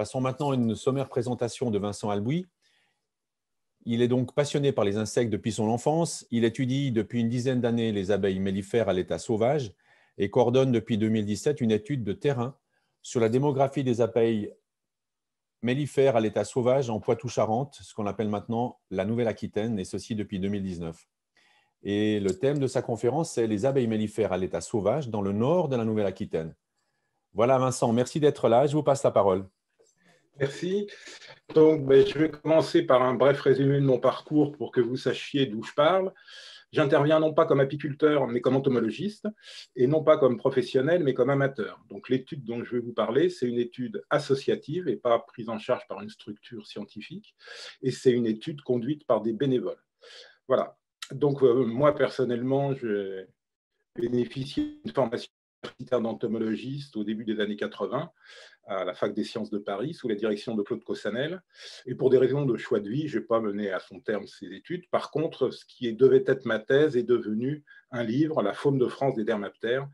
Passons maintenant à une sommaire présentation de Vincent Albouy. Il est donc passionné par les insectes depuis son enfance. Il étudie depuis une dizaine d'années les abeilles mellifères à l'état sauvage et coordonne depuis 2017 une étude de terrain sur la démographie des abeilles mellifères à l'état sauvage en Poitou-Charentes, ce qu'on appelle maintenant la Nouvelle-Aquitaine, et ceci depuis 2019. Et le thème de sa conférence, c'est les abeilles mellifères à l'état sauvage dans le nord de la Nouvelle-Aquitaine. Voilà, Vincent, merci d'être là. Je vous passe la parole. Merci. Donc, ben, je vais commencer par un bref résumé de mon parcours pour que vous sachiez d'où je parle. J'interviens non pas comme apiculteur, mais comme entomologiste, et non pas comme professionnel, mais comme amateur. Donc l'étude dont je vais vous parler, c'est une étude associative et pas prise en charge par une structure scientifique, et c'est une étude conduite par des bénévoles. Voilà. Donc euh, moi, personnellement, je bénéficie d'une formation d'entomologiste au début des années 80 à la Fac des sciences de Paris sous la direction de Claude Cossanel. Et pour des raisons de choix de vie, je n'ai pas mené à son terme ces études. Par contre, ce qui devait être ma thèse est devenu un livre, La faune de France des dermaptères,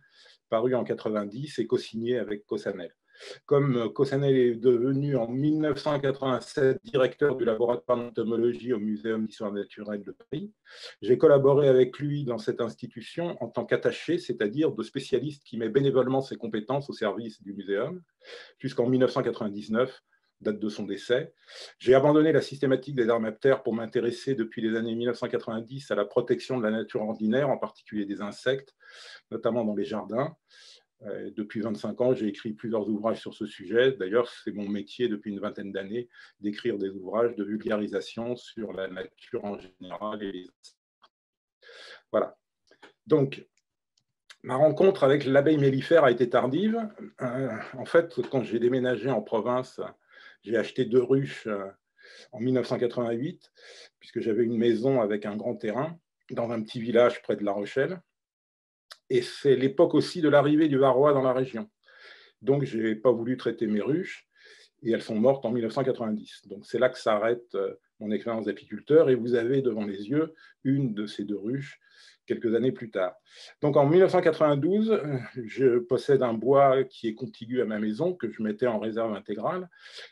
paru en 90 et co-signé avec Cossanel. Comme Cossanel est devenu en 1987 directeur du laboratoire d'entomologie au Muséum d'histoire naturelle de Paris, j'ai collaboré avec lui dans cette institution en tant qu'attaché, c'est-à-dire de spécialiste qui met bénévolement ses compétences au service du muséum, jusqu'en 1999 date de son décès. J'ai abandonné la systématique des dermaptères pour m'intéresser depuis les années 1990 à la protection de la nature ordinaire, en particulier des insectes, notamment dans les jardins. Euh, depuis 25 ans, j'ai écrit plusieurs ouvrages sur ce sujet. D'ailleurs, c'est mon métier depuis une vingtaine d'années d'écrire des ouvrages de vulgarisation sur la nature en général Voilà. Donc, ma rencontre avec l'abeille mellifère a été tardive. Euh, en fait, quand j'ai déménagé en province, j'ai acheté deux ruches euh, en 1988, puisque j'avais une maison avec un grand terrain dans un petit village près de La Rochelle et c'est l'époque aussi de l'arrivée du varroa dans la région. Donc, je n'ai pas voulu traiter mes ruches, et elles sont mortes en 1990. Donc, c'est là que s'arrête euh, mon expérience d'apiculteur, et vous avez devant les yeux une de ces deux ruches quelques années plus tard. Donc, en 1992, euh, je possède un bois qui est contigu à ma maison, que je mettais en réserve intégrale.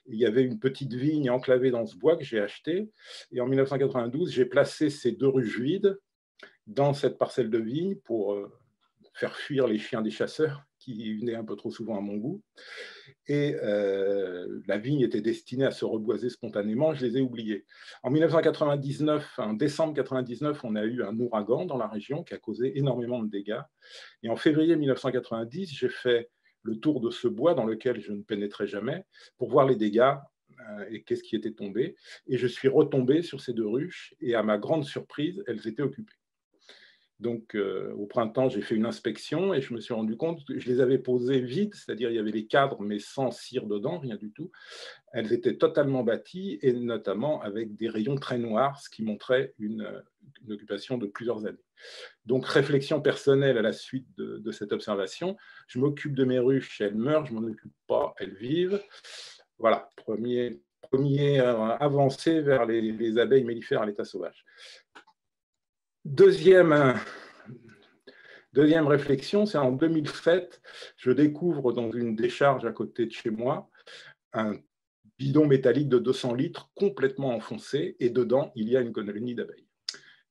Il y avait une petite vigne enclavée dans ce bois que j'ai acheté, et en 1992, j'ai placé ces deux ruches vides dans cette parcelle de vigne pour euh, faire fuir les chiens des chasseurs qui venaient un peu trop souvent à mon goût. Et euh, la vigne était destinée à se reboiser spontanément, je les ai oubliés. En 1999, en décembre 1999, on a eu un ouragan dans la région qui a causé énormément de dégâts. Et en février 1990, j'ai fait le tour de ce bois dans lequel je ne pénétrais jamais pour voir les dégâts euh, et qu'est-ce qui était tombé. Et je suis retombé sur ces deux ruches et à ma grande surprise, elles étaient occupées. Donc, euh, au printemps, j'ai fait une inspection et je me suis rendu compte que je les avais posées vides, c'est-à-dire il y avait les cadres, mais sans cire dedans, rien du tout. Elles étaient totalement bâties et notamment avec des rayons très noirs, ce qui montrait une, occupation de plusieurs années. Donc, réflexion personnelle à la suite de, cette observation. Je m'occupe de mes ruches, elles meurent, je m'en occupe pas, elles vivent. Voilà, premier, premier euh, avancé vers les, les abeilles mellifères à l'état sauvage. Deuxième, deuxième réflexion, c'est en 2007, je découvre dans une décharge à côté de chez moi un bidon métallique de 200 litres complètement enfoncé et dedans, il y a une colonie d'abeilles.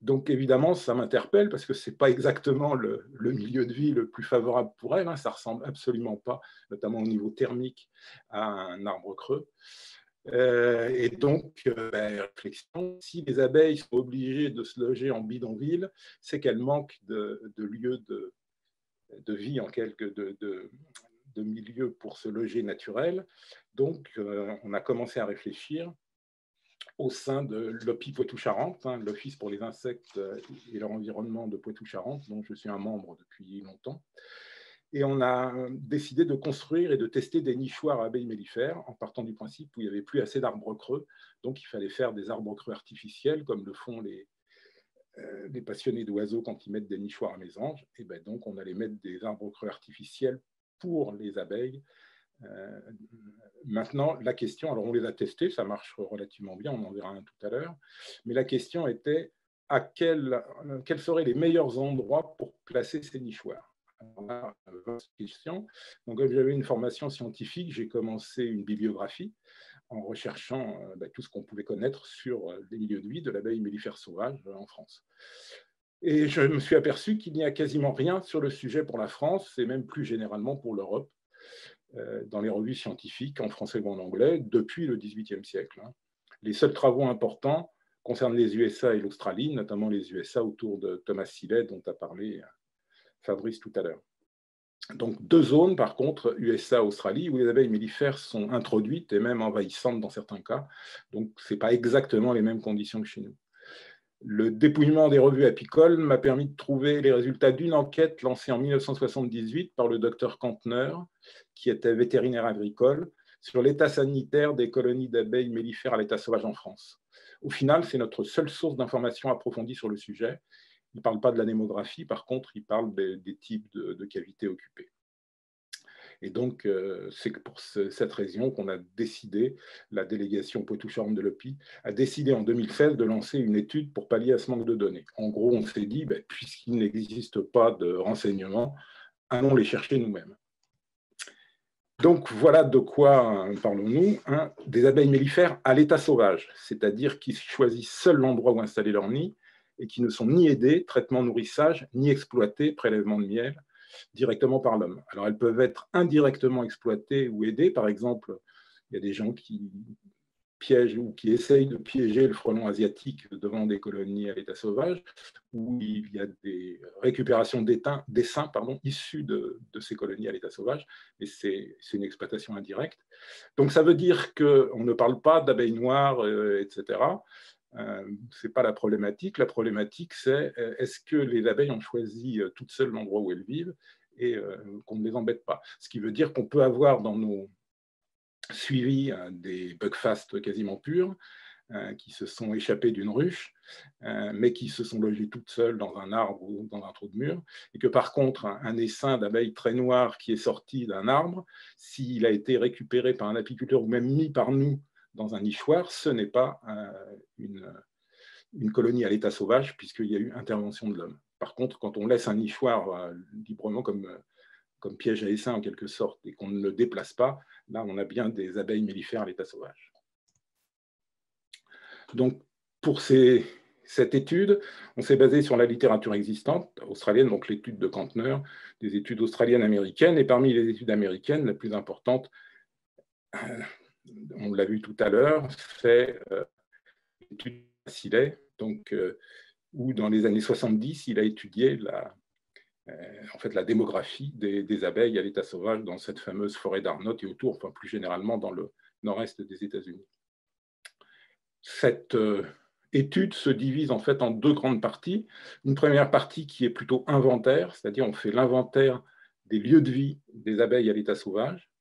Donc évidemment, ça m'interpelle parce que ce n'est pas exactement le, milieu de vie le plus favorable pour elle. Hein. Ça ressemble absolument pas, notamment au niveau thermique, à un arbre creux. Euh, et donc, euh, ben, réflexion, si les abeilles sont obligées de se loger en bidonville, c'est qu'elles manquent de, lieux de, vie, en quelque de, de milieux pour se loger naturel. Donc, euh, on a commencé à réfléchir au sein de l'OPI Poitou-Charentes, hein, l'Office pour les insectes et leur environnement de Poitou-Charentes, dont je suis un membre depuis longtemps. Et on a décidé de construire et de tester des nichoirs à abeilles mellifères en partant du principe où il n'y avait plus assez d'arbres creux. Donc il fallait faire des arbres creux artificiels comme le font les, euh, passionnés d'oiseaux quand ils mettent des nichoirs à mésanges. Et ben donc on allait mettre des arbres creux artificiels pour les abeilles. Euh, maintenant, la question, alors on les a testés, ça marche relativement bien, on en verra un tout à l'heure, mais la question était à quel, quels seraient les meilleurs endroits pour placer ces nichoirs? Donc, comme j'avais une formation scientifique, j'ai commencé une bibliographie en recherchant euh, bah, tout ce qu'on pouvait connaître sur euh, les milieux de vie de l'abeille mellifère sauvage euh, en France. Et je me suis aperçu qu'il n'y a quasiment rien sur le sujet pour la France et même plus généralement pour l'Europe dans les revues scientifiques en français ou en anglais depuis le XVIIIe siècle. Hein. Les seuls travaux importants concernent les USA et l'Australie, notamment les USA autour de Thomas Sillet dont a parlé Fabrice tout à l'heure. Donc deux zones, par contre, USA-Australie, où les abeilles mellifères sont introduites et même envahissantes dans certains cas. Donc ce n'est pas exactement les mêmes conditions que chez nous. Le dépouillement des revues apicoles m'a permis de trouver les résultats d'une enquête lancée en 1978 par le docteur Kantner, qui était vétérinaire agricole, sur l'état sanitaire des colonies d'abeilles mellifères à l'état sauvage en France. Au final, c'est notre seule source d'information approfondie sur le sujet il ne parle pas de la démographie, par contre, il parle des, types de, cavités occupées. Et donc, euh, c'est pour cette raison qu'on a décidé, la délégation Poitou-Charentes de l'OPI a décidé en 2016 de lancer une étude pour pallier à ce manque de données. En gros, on s'est dit, ben, puisqu'il n'existe pas de renseignements, allons les chercher nous-mêmes. Donc voilà de quoi parlons-nous. Hein, des abeilles mellifères à l'état sauvage, c'est-à-dire qui choisissent seul l'endroit où installer leur nid et qui ne sont ni aidées, traitement nourrissage, ni exploitées, prélèvement de miel, directement par l'homme. Alors elles peuvent être indirectement exploitées ou aidées. Par exemple, il y a des gens qui piègent ou qui essayent de piéger le frelon asiatique devant des colonies à l'état sauvage, où il y a des récupérations d'essaims pardon, issus de, ces colonies à l'état sauvage, et c'est une exploitation indirecte. Donc ça veut dire qu'on ne parle pas d'abeilles noires, euh, etc. Euh, ce n'est pas la problématique. La problématique, c'est euh, est-ce que les abeilles ont choisi euh, toutes seules l'endroit où elles vivent et qu'on ne les embête pas. Ce qui veut dire qu'on peut avoir dans nos suivis des bugfast quasiment purs qui se sont échappés d'une ruche, mais qui se sont logés toutes seules dans un arbre ou dans un trou de mur, et que par contre, un essaim d'abeilles très noires qui est sorti d'un arbre, s'il a été récupéré par un apiculteur ou même mis par nous dans un nichoir, ce n'est pas euh, une, colonie à l'état sauvage, puisqu'il y a eu intervention de l'homme. Par contre, quand on laisse un nichoir euh, librement comme, euh, comme piège à essaim en quelque sorte, et qu'on ne le déplace pas, là, on a bien des abeilles mellifères à l'état sauvage. Donc, pour cette étude, on s'est basé sur la littérature existante australienne, donc l'étude de Kantner, des études australiennes américaines, et parmi les études américaines, la plus importante, on l'a vu tout à l'heure, c'est euh, l'étude Silet, donc, euh, où dans les années 70, il a étudié la, euh, en fait, la démographie des, abeilles à l'état sauvage dans cette fameuse forêt d'Arnott et autour, enfin plus généralement dans le nord-est des États-Unis. Cette étude se divise en fait en deux grandes parties. Une première partie qui est plutôt inventaire, c'est-à-dire on fait l'inventaire des lieux de vie des abeilles à l'état sauvage,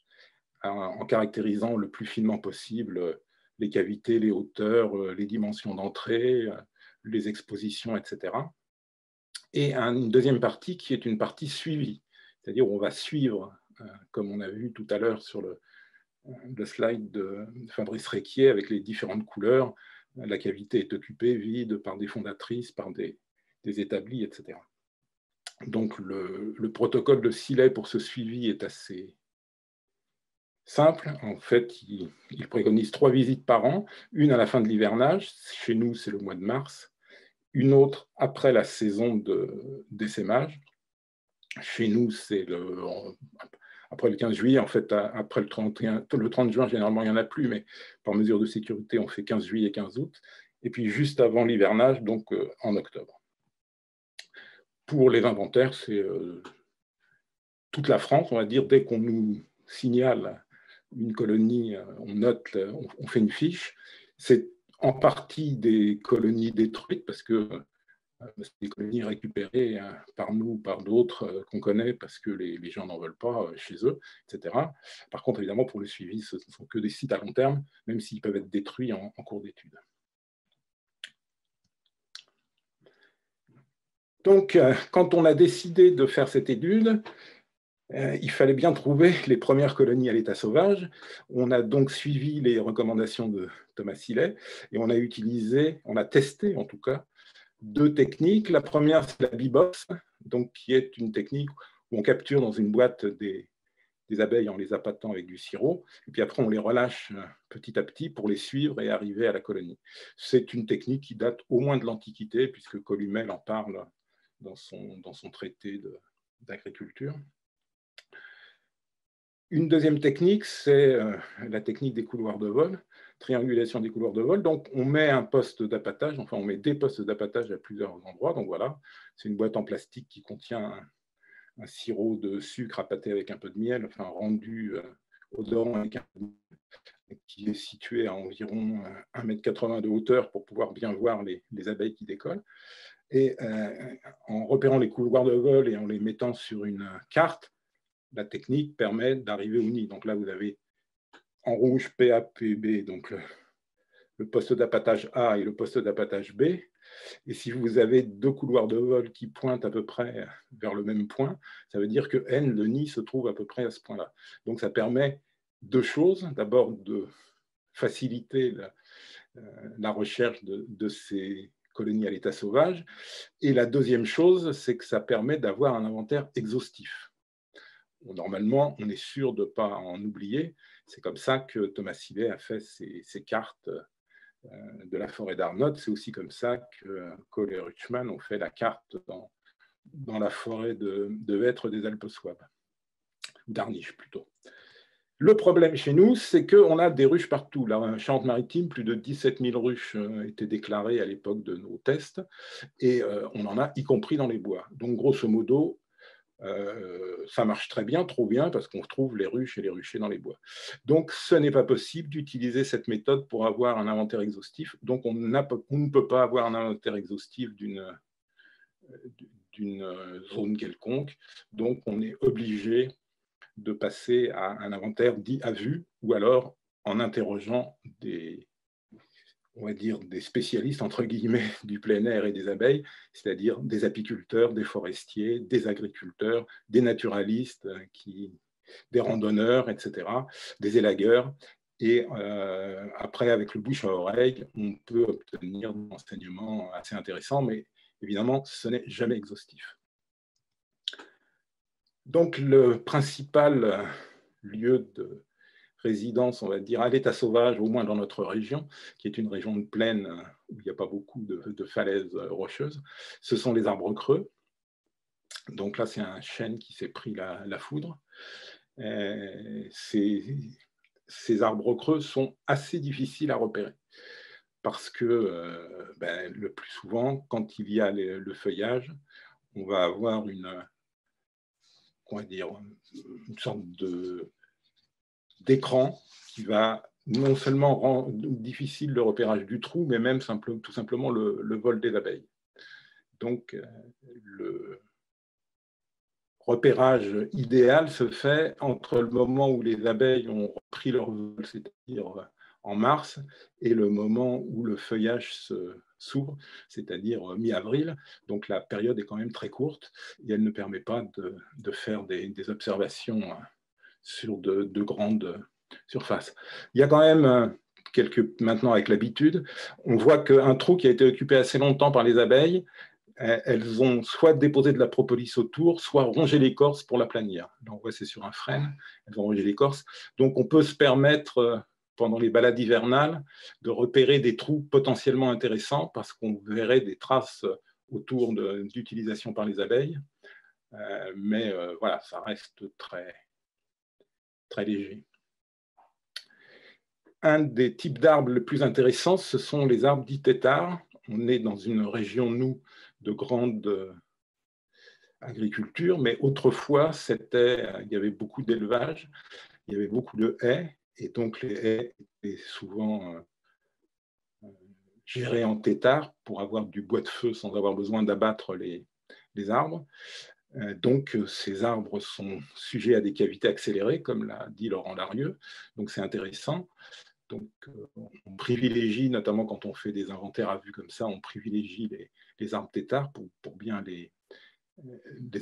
en caractérisant le plus finement possible euh, les cavités, les hauteurs, euh, les dimensions d'entrée, euh, les expositions, etc. Et une deuxième partie qui est une partie suivie, c'est-à-dire on va suivre, comme on a vu tout à l'heure sur le, slide de Fabrice Réquier avec les différentes couleurs, la cavité est occupée, vide par des fondatrices, par des, établis, etc. Donc le, le, protocole de Silet pour ce suivi est assez, simple. En fait, il, préconise trois visites par an, une à la fin de l'hivernage, chez nous c'est le mois de mars, une autre après la saison de d'essaimage. Chez nous, c'est le, après le 15 juillet, en fait, après le 31, le 30 juin, généralement, il n'y en a plus, mais par mesure de sécurité, on fait 15 juillet et 15 août. Et puis juste avant l'hivernage, donc euh, en octobre. Pour les inventaires, c'est euh, toute la France, on va dire, dès qu'on nous signale une colonie, euh, on note, euh, on fait une fiche. C'est en partie des colonies détruites parce que euh, c'est des colonies récupérées par nous, par d'autres qu'on connaît parce que les, gens n'en veulent pas chez eux, etc. Par contre, évidemment, pour le suivi, ce ne sont que des sites à long terme, même s'ils peuvent être détruits en, en cours d'étude. Donc, quand on a décidé de faire cette étude, il fallait bien trouver les premières colonies à l'état sauvage. On a donc suivi les recommandations de Thomas Sillet et on a utilisé, on a testé en tout cas, deux techniques. La première, c'est la B-Box, donc qui est une technique où on capture dans une boîte des, abeilles en les appâtant avec du sirop, et puis après on les relâche euh, petit à petit pour les suivre et arriver à la colonie. C'est une technique qui date au moins de l'Antiquité, puisque Columel en parle dans son, dans son traité d'agriculture. Une deuxième technique, c'est euh, la technique des couloirs de vol, triangulation des couloirs de vol. Donc, on met un poste d'appâtage, enfin, on met des postes d'appâtage à plusieurs endroits. Donc, voilà, c'est une boîte en plastique qui contient un, sirop de sucre appâté avec un peu de miel, rendu euh, odorant avec un peu de miel, qui est situé à environ 1,80 euh, m de hauteur pour pouvoir bien voir les, abeilles qui décollent. Et en repérant les couloirs de vol et en les mettant sur une carte, la technique permet d'arriver au nid. Donc là, vous avez en rouge PAPB, donc le, poste d'appâtage A et le poste d'appâtage B. Et si vous avez deux couloirs de vol qui pointent à peu près vers le même point, ça veut dire que N, le nid, se trouve à peu près à ce point-là. Donc ça permet deux choses. D'abord, de faciliter la, euh, recherche de ces colonies à l'état sauvage. Et la deuxième chose, c'est que ça permet d'avoir un inventaire exhaustif normalement, on est sûr de ne pas en oublier. C'est comme ça que Thomas Sivet a fait ses, cartes euh, de la forêt d'Arnott. C'est aussi comme ça que Cole et Rutschmann ont fait la carte dans, dans la forêt de, de hêtres des Alpes Souabes, d'Arniche plutôt. Le problème chez nous, c'est qu'on a des ruches partout. La Charente-Maritime, plus de 17 000 ruches euh, étaient déclarées à l'époque de nos tests, et euh, on en a y compris dans les bois. Donc, grosso modo, euh, ça marche très bien, trop bien, parce qu'on trouve les ruches et les ruchers dans les bois. Donc, ce n'est pas possible d'utiliser cette méthode pour avoir un inventaire exhaustif. Donc, on, ne peut pas avoir un inventaire exhaustif d'une zone quelconque. Donc, on est obligé de passer à un inventaire dit à vue, ou alors en interrogeant des, on va dire, des spécialistes, entre guillemets, du plein air et des abeilles, c'est-à-dire des apiculteurs, des forestiers, des agriculteurs, des naturalistes, euh, des randonneurs, etc., des élagueurs. Et euh, après, avec le bouche à oreille, on peut obtenir des enseignements assez intéressants, mais évidemment, ce n'est jamais exhaustif. Donc, le principal lieu de, résidence, on va dire, à l'état sauvage, au moins dans notre région, qui est une région de plaine euh, où il n'y a pas beaucoup de, falaises euh, rocheuses, ce sont les arbres creux. Donc là, c'est un chêne qui s'est pris la, foudre. Euh, ces, arbres creux sont assez difficiles à repérer parce que ben, le plus souvent, quand il y a le, feuillage, on va avoir une, dire, une sorte de, d'écran qui va non seulement rendre difficile le repérage du trou, mais même tout simplement le, vol des abeilles. Donc, euh, le repérage idéal se fait entre le moment où les abeilles ont repris leur vol, c'est-à-dire en mars, et le moment où le feuillage s'ouvre, c'est-à-dire mi-avril. Donc la période est quand même très courte et elle ne permet pas de, faire des observations sur de, grandes surfaces. Il y a quand même euh, quelques, maintenant avec l'habitude, on voit qu'un trou qui a été occupé assez longtemps par les abeilles, euh, elles ont soit déposé de la propolis autour, soit rongé l'écorce pour la planière. Là, on voit c'est sur un frêne, elles ont rongé l'écorce. Donc on peut se permettre, euh, pendant les balades hivernales, de repérer des trous potentiellement intéressants parce qu'on verrait des traces autour d'utilisation par les abeilles. mais voilà, ça reste très, très léger. Un des types d'arbres les plus intéressants, ce sont les arbres dits têtards. On est dans une région, nous, de grande euh, agriculture, mais autrefois, il y avait beaucoup d'élevage, il y avait beaucoup de haies, et donc les haies étaient souvent euh, euh, gérées en têtards pour avoir du bois de feu sans avoir besoin d'abattre les arbres. Euh, donc, euh, ces arbres sont sujets à des cavités accélérées, comme l'a dit Laurent Larieux. Donc, c'est intéressant. Donc, euh, on privilégie, notamment quand on fait des inventaires à vue comme ça, on privilégie les, arbres têtards pour, bien les,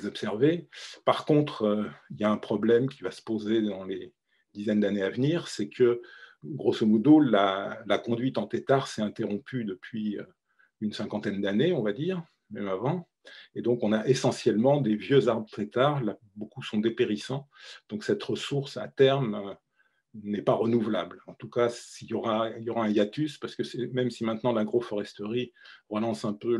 observer. Par contre, il y a un problème qui va se poser dans les dizaines d'années à venir, c'est que, grosso modo, la, conduite en tétard s'est interrompue depuis une cinquantaine d'années, on va dire, même avant. Et donc, on a essentiellement des vieux arbres têtards, beaucoup sont dépérissants. Donc, cette ressource, à terme, euh, n'est pas renouvelable. En tout cas, il y aura un hiatus, parce que même si maintenant l'agroforesterie relance un peu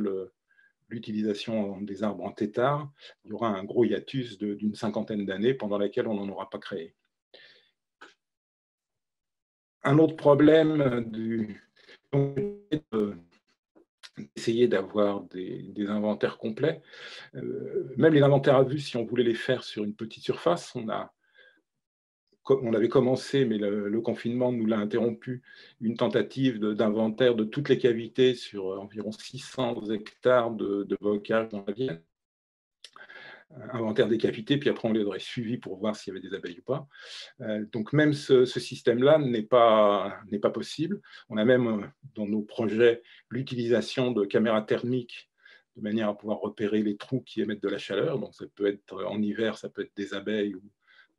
l'utilisation des arbres en tétard, il y aura un gros hiatus d'une cinquantaine d'années pendant laquelle on n'en aura pas créé. Un autre problème du, d'essayer d'avoir des, inventaires complets. Euh, même les inventaires à vue, si on voulait les faire sur une petite surface, on a on avait commencé, mais le, confinement nous l'a interrompu, une tentative d'inventaire de, toutes les cavités sur environ 600 hectares de, de bocage dans la Vienne. Inventaire des cavités, puis après on les aurait suivis pour voir s'il y avait des abeilles ou pas. Euh, donc même ce, système-là n'est pas, pas possible. On a même euh, dans nos projets l'utilisation de caméras thermiques de manière à pouvoir repérer les trous qui émettent de la chaleur. Donc ça peut être en hiver, ça peut être des abeilles ou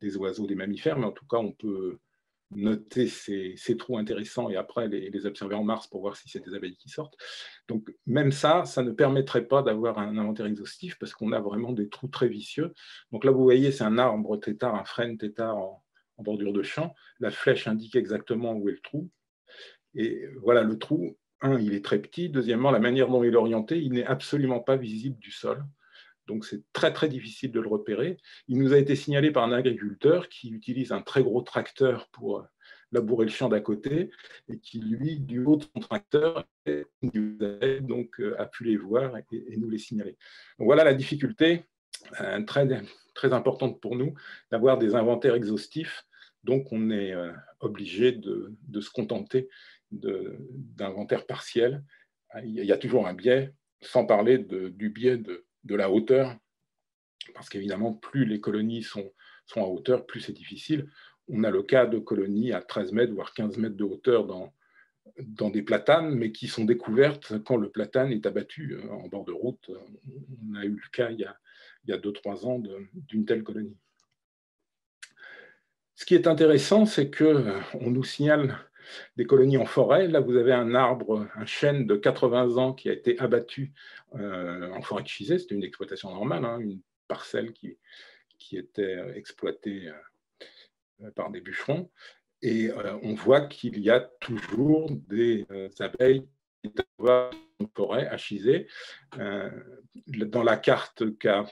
des oiseaux, des mammifères, mais en tout cas, on peut noter ces, trous intéressants et après les, observer en mars pour voir si c'est des abeilles qui sortent. Donc même ça, ça ne permettrait pas d'avoir un inventaire exhaustif parce qu'on a vraiment des trous très vicieux. Donc là, vous voyez, c'est un arbre tétard, un frêne tétard en, en, bordure de champ. La flèche indique exactement où est le trou. Et voilà, le trou, un, il est très petit. Deuxièmement, la manière dont il est orienté, il n'est absolument pas visible du sol donc c'est très très difficile de le repérer. Il nous a été signalé par un agriculteur qui utilise un très gros tracteur pour euh, labourer le champ d'à côté et qui lui, du haut de son tracteur, donc euh, a pu les voir et, nous les signaler. voilà la difficulté euh, très, très importante pour nous d'avoir des inventaires exhaustifs. Donc on est obligé de, de, se contenter d'inventaires partiels. Il y a toujours un biais, sans parler du biais de de la hauteur, parce qu'évidemment, plus les colonies sont, sont à hauteur, plus c'est difficile. On a le cas de colonies à 13 mètres, voire 15 mètres de hauteur dans, dans des platanes, mais qui sont découvertes quand le platane est abattu euh, en bord de route. On a eu le cas il y a, il y a 2-3 ans d'une telle colonie. Ce qui est intéressant, c'est qu'on euh, nous signale des colonies en forêt. Là, vous avez un arbre, un chêne de 80 ans qui a été abattu euh, en forêt de. C'était une exploitation normale, hein, une parcelle qui, qui était euh, exploitée euh, par des bûcherons. Et on voit qu'il y a toujours des abeilles en forêt à Chizé. dans la carte qu'a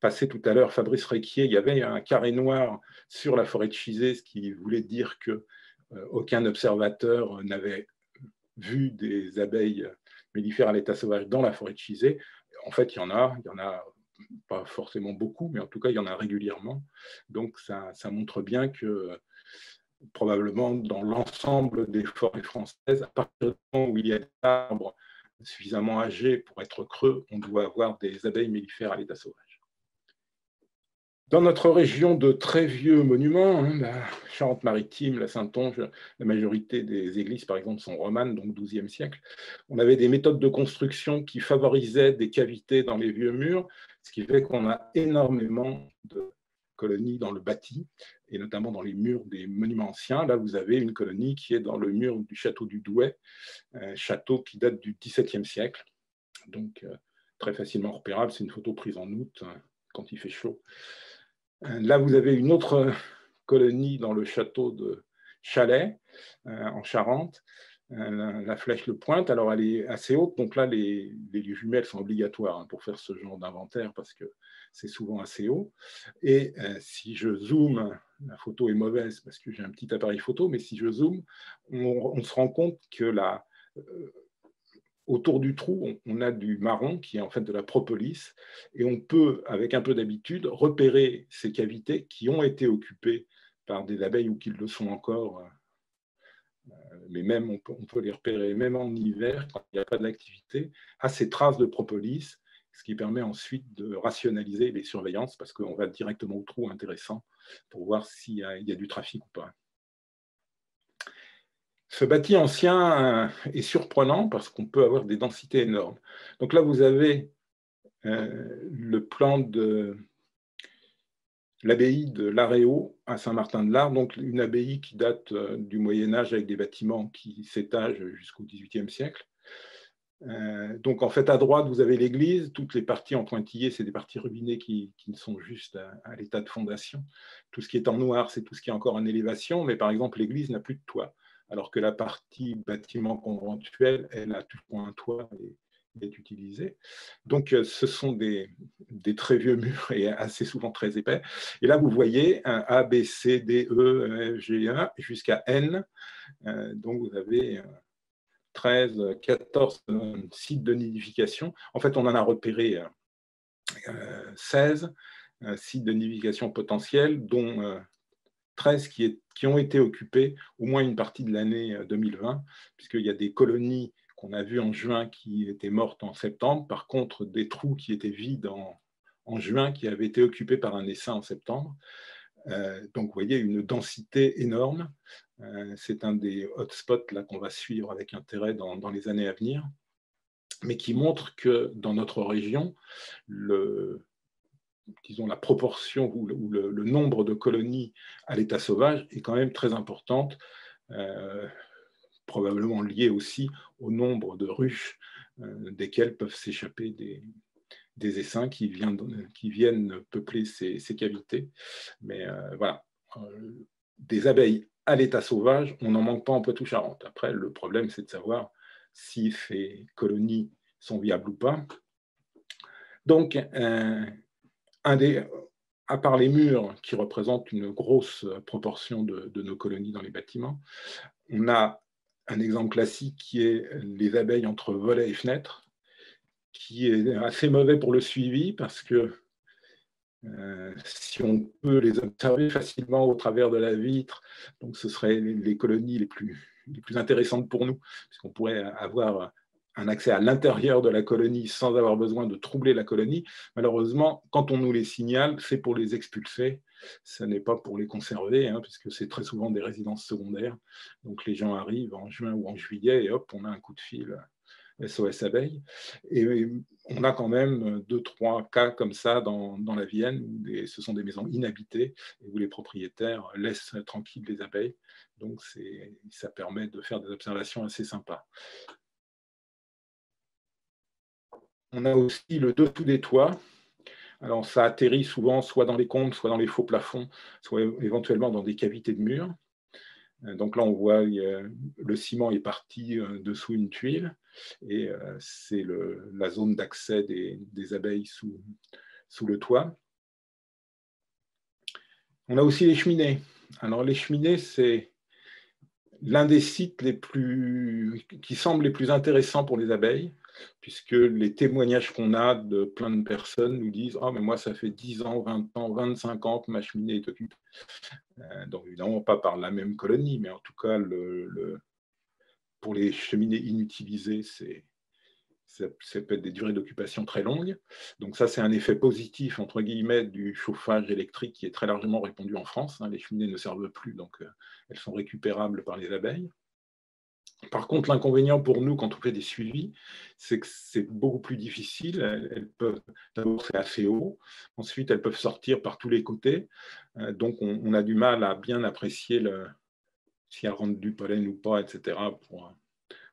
passé tout à l'heure Fabrice Requier, il y avait un carré noir sur la forêt de Chizé, ce qui voulait dire que aucun observateur n'avait vu des abeilles mellifères à l'état sauvage dans la forêt de Chizé. En fait, il y en a, il y en a pas forcément beaucoup, mais en tout cas, il y en a régulièrement. Donc, ça, montre bien que probablement dans l'ensemble des forêts françaises, à partir du moment où il y a des arbres suffisamment âgés pour être creux, on doit avoir des abeilles mellifères à l'état sauvage. Dans notre région de très vieux monuments, hein, la Charente-Maritime, la Saintonge, la majorité des églises, par exemple, sont romanes, donc XIIe siècle. On avait des méthodes de construction qui favorisaient des cavités dans les vieux murs, ce qui fait qu'on a énormément de colonies dans le bâti, et notamment dans les murs des monuments anciens. Là, vous avez une colonie qui est dans le mur du château du Douai, un château qui date du XVIIe siècle, donc euh, très facilement repérable. C'est une photo prise en août, hein, quand il fait chaud. Là, vous avez une autre colonie dans le château de Chalais, euh, en Charente. Euh, la flèche le pointe, alors elle est assez haute, donc là les, les jumelles sont obligatoires hein, pour faire ce genre d'inventaire parce que c'est souvent assez haut. Et euh, si je zoome, la photo est mauvaise parce que j'ai un petit appareil photo, mais si je zoome, on, on se rend compte que la, autour du trou, on, a du marron qui est en fait de la propolis, et on peut, avec un peu d'habitude, repérer ces cavités qui ont été occupées par des abeilles ou qui le sont encore. Euh, mais même on peut, les repérer, même en hiver, quand il n'y a pas d'activité, à ces traces de propolis, ce qui permet ensuite de rationaliser les surveillances, parce qu'on va directement au trou intéressant pour voir s'il y a du trafic ou pas. Ce bâti ancien euh, est surprenant parce qu'on peut avoir des densités énormes. Donc là, vous avez euh, le plan de l'abbaye de l'Aréo à Saint-Martin-de-Lard, donc une abbaye qui date euh, du Moyen Âge avec des bâtiments qui s'étagent jusqu'au XVIIIe siècle. Donc en fait, à droite, vous avez l'église. Toutes les parties en pointillé, c'est des parties rubinées qui, qui sont juste à, l'état de fondation. Tout ce qui est en noir, c'est tout ce qui est encore en élévation. Mais par exemple, l'église n'a plus de toit, alors que la partie bâtiment conventuel, elle a toujours un toit et est utilisée. Donc euh, ce sont des, très vieux murs et assez souvent très épais. Et là, vous voyez A, B, C, D, E, F, G, A jusqu'à N. Euh, donc vous avez 13, 14 sites de nidification. En fait, on en a repéré 16 euh, euh, sites de nidification potentiels, dont 13 euh, qui, ont été occupés au moins une partie de l'année 2020, puisqu'il y a des colonies qu'on a vues en juin qui étaient mortes en septembre, par contre des trous qui étaient vides en, juin qui avaient été occupés par un essaim en septembre. donc, vous voyez une densité énorme euh, c'est un des hotspots qu'on va suivre avec intérêt dans, les années à venir, mais qui montre que dans notre région, disons, la proportion ou le, nombre de colonies à l'état sauvage est quand même très importante, euh, probablement lié aussi au nombre de ruches euh, desquelles peuvent s'échapper des, essaims qui viennent, peupler ces, cavités. Mais voilà, des abeilles à l'état sauvage, on n'en manque pas en Poitou-Charentes. Après, le problème, c'est de savoir si ces colonies sont viables ou pas. Donc, euh, un des, à part les murs qui représentent une grosse proportion de, nos colonies dans les bâtiments, on a un exemple classique qui est les abeilles entre volets et fenêtres, qui est assez mauvais pour le suivi parce que euh, si on peut les observer facilement au travers de la vitre, donc ce seraient les, colonies les plus, les plus intéressantes pour nous, puisqu'on pourrait avoir un accès à l'intérieur de la colonie sans avoir besoin de troubler la colonie. Malheureusement, quand on nous les signale, c'est pour les expulser, ce n'est pas pour les conserver, hein, puisque c'est très souvent des résidences secondaires. Donc les gens arrivent en juin ou en juillet et hop, on a un coup de fil SOS Abeilles. Et on a quand même deux, trois cas comme ça dans, la Vienne, où ce sont des maisons inhabitées et où les propriétaires laissent tranquilles les abeilles. Donc ça permet de faire des observations assez sympas. On a aussi le dessous des toits. Alors ça atterrit souvent soit dans les comptes, soit dans les faux plafonds, soit éventuellement dans des cavités de murs. Euh, donc là, on voit le ciment est parti euh, dessous une tuile et euh, c'est la zone d'accès des, abeilles sous, le toit. On a aussi les cheminées. Alors les cheminées, c'est l'un des sites les plus, qui semble les plus intéressants pour les abeilles, puisque les témoignages qu'on a de plein de personnes nous disent Ah, mais moi, ça fait 10 ans, 20 ans, 25 ans que ma cheminée est occupée. Euh, donc, évidemment, pas par la même colonie, mais en tout cas, le, pour les cheminées inutilisées, c'est ça, peut être des durées d'occupation très longues. Donc ça, c'est un effet positif, entre guillemets, du chauffage électrique qui est très largement répandu en France. Hein. Les cheminées ne servent plus, donc euh, elles sont récupérables par les abeilles. Par contre, l'inconvénient pour nous, quand on fait des suivis, c'est que c'est beaucoup plus difficile. Elles peuvent, d'abord, c'est assez haut. Ensuite, elles peuvent sortir par tous les côtés. Euh, donc, on, a du mal à bien apprécier le, si elles rentrent du pollen ou pas, etc., pour,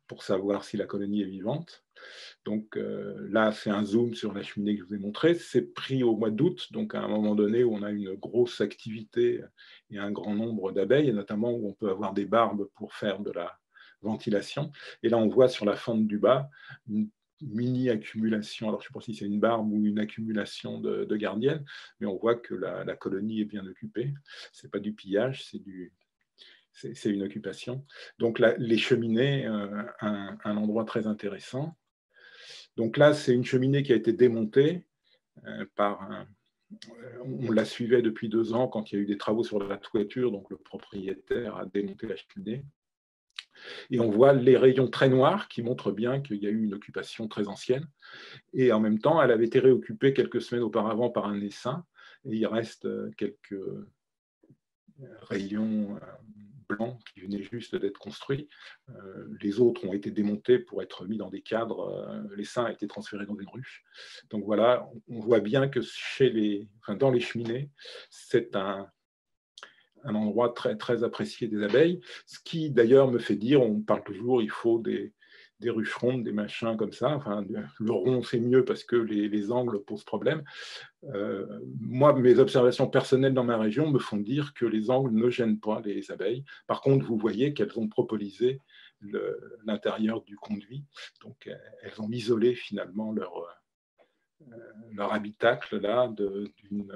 pour savoir si la colonie est vivante. Donc euh, là, c'est un zoom sur la cheminée que je vous ai montré. C'est pris au mois d'août, donc à un moment donné où on a une grosse activité et un grand nombre d'abeilles, et notamment où on peut avoir des barbes pour faire de la ventilation. Et là, on voit sur la fente du bas une mini accumulation, alors je ne sais pas si c'est une barbe ou une accumulation de, gardiennes, mais on voit que la, colonie est bien occupée. Ce n'est pas du pillage, c'est du, c'est une occupation. Donc les cheminées, euh, un, endroit très intéressant. Donc là, c'est une cheminée qui a été démontée euh, par un, on la suivait depuis deux ans quand il y a eu des travaux sur la toiture, donc le propriétaire a démonté la cheminée. Et on voit les rayons très noirs qui montrent bien qu'il y a eu une occupation très ancienne. Et en même temps, elle avait été réoccupée quelques semaines auparavant par un essaim. Et il reste euh, quelques euh, rayons euh, blancs qui venaient juste d'être construits. les autres ont été démontés pour être mis dans des cadres. L'essaim a été transféré dans des ruches. Donc voilà, on voit bien que dans les cheminées, c'est un, un endroit très, très apprécié des abeilles, ce qui d'ailleurs me fait dire, on parle toujours, il faut des, des ruches des machins comme ça. Enfin, le rond, c'est mieux parce que les, angles posent problème. Euh, moi, mes observations personnelles dans ma région me font dire que les angles ne gênent pas les abeilles. Par contre, vous voyez qu'elles ont propolisé l'intérieur du conduit. Donc, elles ont isolé finalement leur, euh, leur habitacle là d'une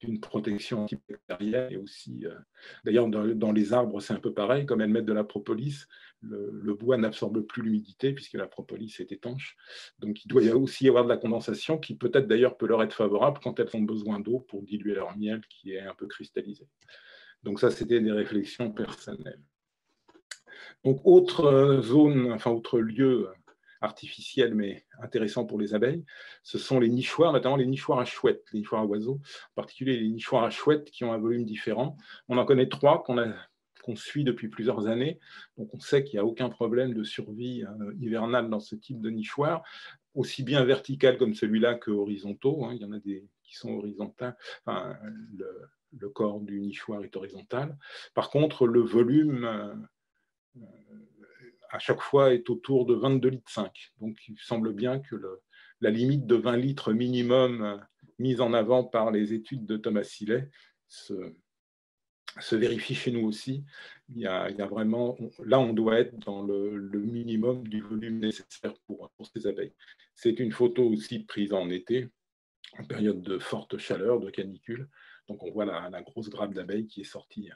d'une protection antibactérienne et aussi, euh, d'ailleurs dans, les arbres c'est un peu pareil, comme elles mettent de la propolis, le, bois n'absorbe plus l'humidité puisque la propolis est étanche, donc il doit aussi y avoir de la condensation qui peut-être d'ailleurs peut leur être favorable quand elles ont besoin d'eau pour diluer leur miel qui est un peu cristallisé. Donc ça c'était des réflexions personnelles. Donc autre euh, zone, enfin autre lieu artificiels mais intéressants pour les abeilles, ce sont les nichoirs, notamment les nichoirs à chouettes, les nichoirs à oiseaux, en particulier les nichoirs à chouettes qui ont un volume différent. On en connaît trois qu'on suit depuis plusieurs années, donc on sait qu'il n'y a aucun problème de survie euh, hivernale dans ce type de nichoir, aussi bien vertical comme celui-là que horizontaux. Hein. Il y en a des qui sont horizontaux. le, corps du nichoir est horizontal. Par contre, le volume euh, à chaque fois est autour de 22 litres 5. Donc il semble bien que la limite de 20 litres minimum euh, mise en avant par les études de Thomas Sillet se, vérifie chez nous aussi. Il y, a, vraiment, là, on doit être dans le, minimum du volume nécessaire pour, pour ces abeilles. C'est une photo aussi prise en été, en période de forte chaleur, de canicule. Donc on voit la, la grosse grappe d'abeilles qui est sortie euh,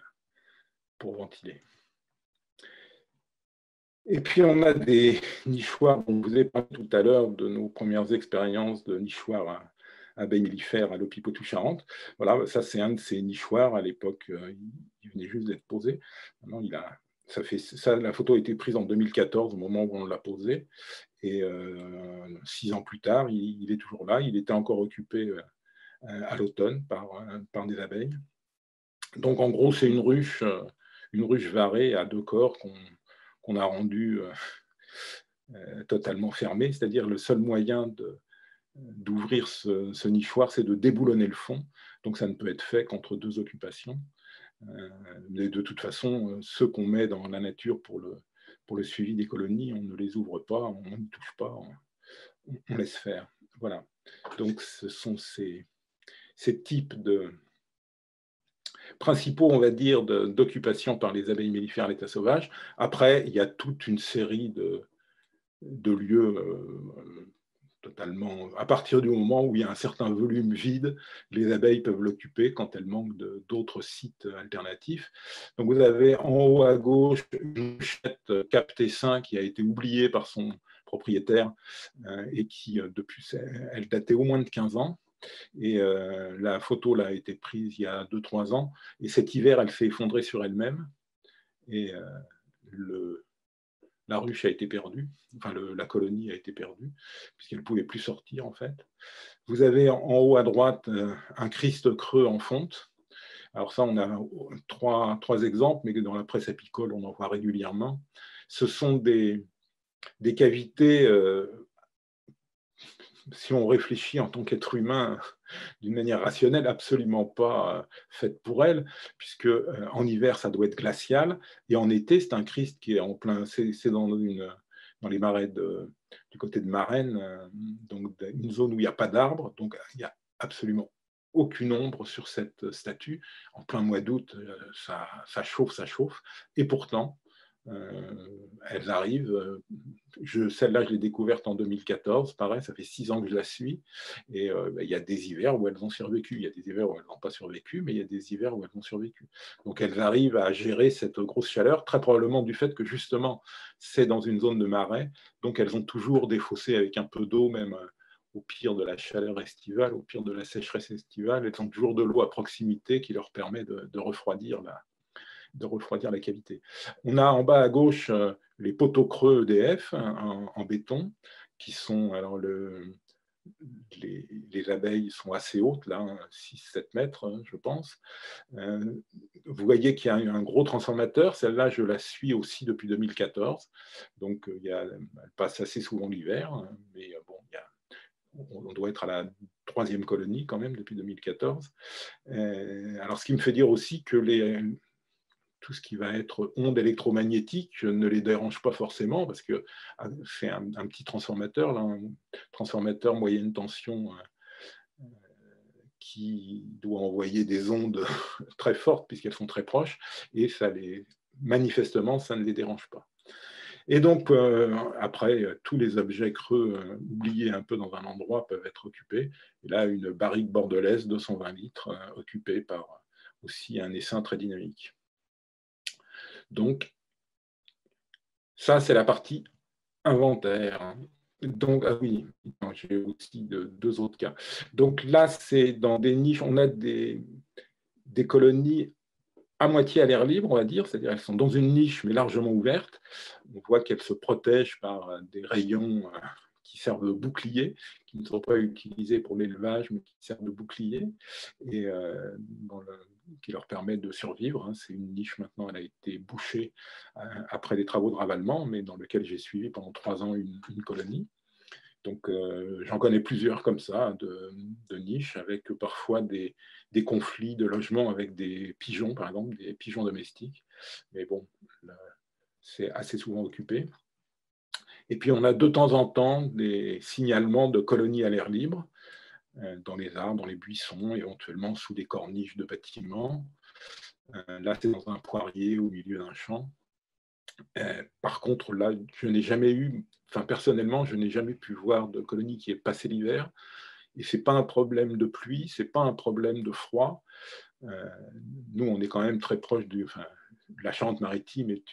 pour ventiler. Et puis, on a des nichoirs, on vous ai parlé tout à l'heure de nos premières expériences de nichoirs à mellifères à l'Opipotou-Charentes. Voilà, ça, c'est un de ces nichoirs. À l'époque, euh, il venait juste d'être posé. Maintenant, il a, ça fait, ça, la photo a été prise en 2014, au moment où on l'a posé. Et euh, six ans plus tard, il, est toujours là. Il était encore occupé euh, à l'automne par, par des abeilles. Donc, en gros, c'est une ruche, une ruche varée à deux corps qu'on qu'on a rendu euh, euh, totalement fermé, c'est-à-dire le seul moyen d'ouvrir ce, nichoir, c'est de déboulonner le fond. Donc ça ne peut être fait qu'entre deux occupations. Euh, mais de toute façon, ceux qu'on met dans la nature pour le, suivi des colonies, on ne les ouvre pas, on ne touche pas, on, laisse faire. Voilà. Donc ce sont ces types de, principaux, on va dire, d'occupation par les abeilles mellifères à l'état sauvage. Après, il y a toute une série de, lieux euh, totalement... À partir du moment où il y a un certain volume vide, les abeilles peuvent l'occuper quand elles manquent d'autres sites alternatifs. Donc vous avez en haut à gauche une chette Cap 5 qui a été oubliée par son propriétaire euh, et qui, euh, depuis, elle datait au moins de 15 ans. Et euh, la photo là, a été prise il y a 2-3 ans. Et cet hiver, elle s'est effondrée sur elle-même. Et euh, la ruche a été perdue, enfin la colonie a été perdue, puisqu'elle ne pouvait plus sortir en fait. Vous avez en, haut à droite euh, un Christ creux en fonte. Alors ça, on a trois, trois exemples, mais dans la presse apicole, on en voit régulièrement. Ce sont des, des cavités si on réfléchit en tant qu'être humain d'une manière rationnelle, absolument pas euh, faite pour elle, puisque euh, en hiver, ça doit être glacial, et en été, c'est un Christ qui est en plein, c'est dans, dans les marais du côté de Marennes, euh, donc une zone où il n'y a pas d'arbres, donc il n'y a absolument aucune ombre sur cette statue. En plein mois d'août, ça, chauffe, ça chauffe, et pourtant, elles arrivent. Euh, celle-là, je l'ai découverte en 2014. Pareil, ça fait six ans que je la suis. Et euh, ben, il y a des hivers où elles ont survécu. Il y a des hivers où elles n'ont pas survécu, mais il y a des hivers où elles ont survécu. Donc elles arrivent à gérer cette grosse chaleur, très probablement du fait que justement, c'est dans une zone de marais. Donc elles ont toujours des fossés avec un peu d'eau, même au pire de la chaleur estivale, au pire de la sécheresse estivale. Elles ont toujours de l'eau à proximité qui leur permet de, de refroidir la, de refroidir la cavité. On a en bas à gauche euh, les poteaux creux EDF hein, en, béton, qui sont, alors le, les, abeilles sont assez hautes, là, 6-7 hein, mètres, hein, je pense. Euh, vous voyez qu'il y a un gros transformateur. Celle-là, je la suis aussi depuis 2014. Donc, il y a, elle passe assez souvent l'hiver. Mais euh, bon, on doit être à la troisième colonie quand même depuis 2014. alors, ce qui me fait dire aussi que les, tout ce qui va être ondes électromagnétiques ne les dérange pas forcément parce que ah, c'est un, petit transformateur, un transformateur moyenne tension qui doit envoyer des ondes très fortes puisqu'elles sont très proches et ça les, manifestement ça ne les dérange pas. Et donc, euh, après, tous les objets creux euh, oubliés un peu dans un endroit peuvent être occupés. Et là, une barrique bordelaise de 120 litres euh, occupée par aussi un essaim très dynamique. Donc, ça, c'est la partie inventaire. Donc, ah oui, j'ai aussi deux autres cas. Donc là, c'est dans des niches, on a des, colonies à moitié à l'air libre, on va dire, c'est-à-dire elles sont dans une niche mais largement ouverte. On voit qu'elles se protègent par des rayons euh, qui servent de bouclier, qui ne sont pas utilisés pour l'élevage, mais qui servent de bouclier et euh, qui leur permet de survivre. Hein. C'est une niche maintenant, elle a été bouchée après des travaux de ravalement, mais dans lequel j'ai suivi pendant trois ans une colonie. Donc, euh, j'en connais plusieurs comme ça, de, niches, avec parfois des, conflits de logement avec des pigeons, par exemple, des pigeons domestiques. Mais bon, c'est assez souvent occupé. Et puis, on a de temps en temps des signalements de colonies à l'air libre, euh, dans les arbres, dans les buissons, éventuellement sous des corniches de bâtiments. Euh, là, c'est dans un poirier au milieu d'un champ. par contre, là, je n'ai jamais eu enfin, personnellement, je n'ai jamais pu voir de colonie qui ait passé l'hiver. Et ce n'est pas un problème de pluie, ce n'est pas un problème de froid. Euh, nous, on est quand même très proche du. La Charente-Maritime est